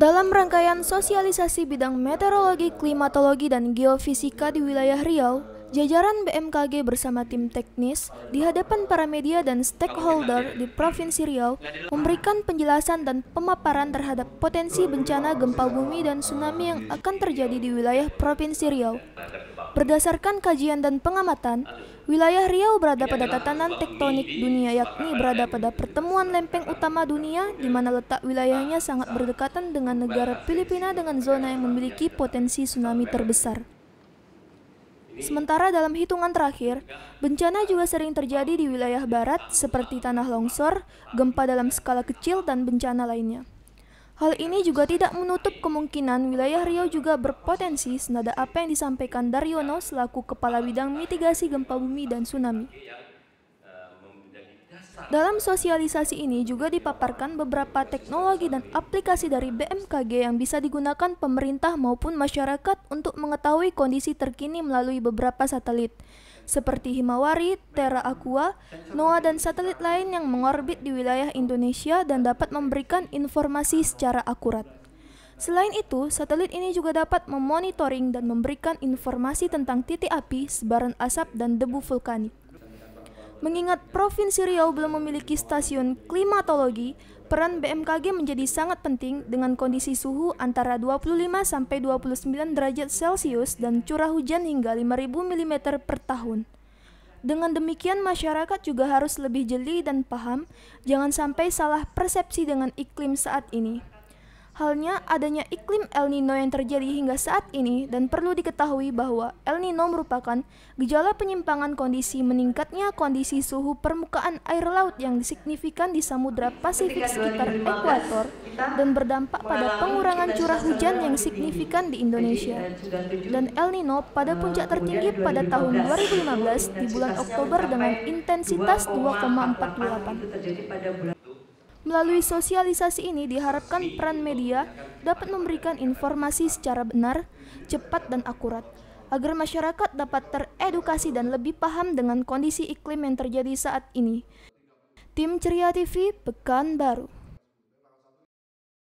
Dalam rangkaian sosialisasi bidang meteorologi, klimatologi, dan geofisika di wilayah Riau, jajaran BMKG bersama tim teknis di hadapan para media dan stakeholder di Provinsi Riau memberikan penjelasan dan pemaparan terhadap potensi bencana gempa bumi dan tsunami yang akan terjadi di wilayah Provinsi Riau. Berdasarkan kajian dan pengamatan, wilayah Riau berada pada tatanan tektonik dunia yakni berada pada pertemuan lempeng utama dunia di mana letak wilayahnya sangat berdekatan dengan negara Filipina dengan zona yang memiliki potensi tsunami terbesar. Sementara dalam hitungan terakhir, bencana juga sering terjadi di wilayah barat seperti tanah longsor, gempa dalam skala kecil, dan bencana lainnya. Hal ini juga tidak menutup kemungkinan wilayah Riau juga berpotensi senada apa yang disampaikan Daryono selaku Kepala Bidang Mitigasi Gempa Bumi dan Tsunami. Dalam sosialisasi ini juga dipaparkan beberapa teknologi dan aplikasi dari BMKG yang bisa digunakan pemerintah maupun masyarakat untuk mengetahui kondisi terkini melalui beberapa satelit seperti Himawari, Terra Aqua, NOAA dan satelit lain yang mengorbit di wilayah Indonesia dan dapat memberikan informasi secara akurat. Selain itu, satelit ini juga dapat memonitoring dan memberikan informasi tentang titik api, sebaran asap, dan debu vulkanik. Mengingat Provinsi Riau belum memiliki stasiun klimatologi, peran BMKG menjadi sangat penting dengan kondisi suhu antara 25 sampai 29 derajat Celcius dan curah hujan hingga 5000 mm per tahun. Dengan demikian masyarakat juga harus lebih jeli dan paham jangan sampai salah persepsi dengan iklim saat ini. Halnya adanya iklim El Nino yang terjadi hingga saat ini dan perlu diketahui bahwa El Nino merupakan gejala penyimpangan kondisi meningkatnya kondisi suhu permukaan air laut yang signifikan di Samudra Pasifik sekitar ekuator dan berdampak pada pengurangan curah hujan yang signifikan di Indonesia. Dan El Nino pada puncak tertinggi pada tahun 2015 di bulan Oktober dengan intensitas 2,48. Melalui sosialisasi ini diharapkan peran media dapat memberikan informasi secara benar, cepat, dan akurat agar masyarakat dapat teredukasi dan lebih paham dengan kondisi iklim yang terjadi saat ini. Tim Ceria TV Pekanbaru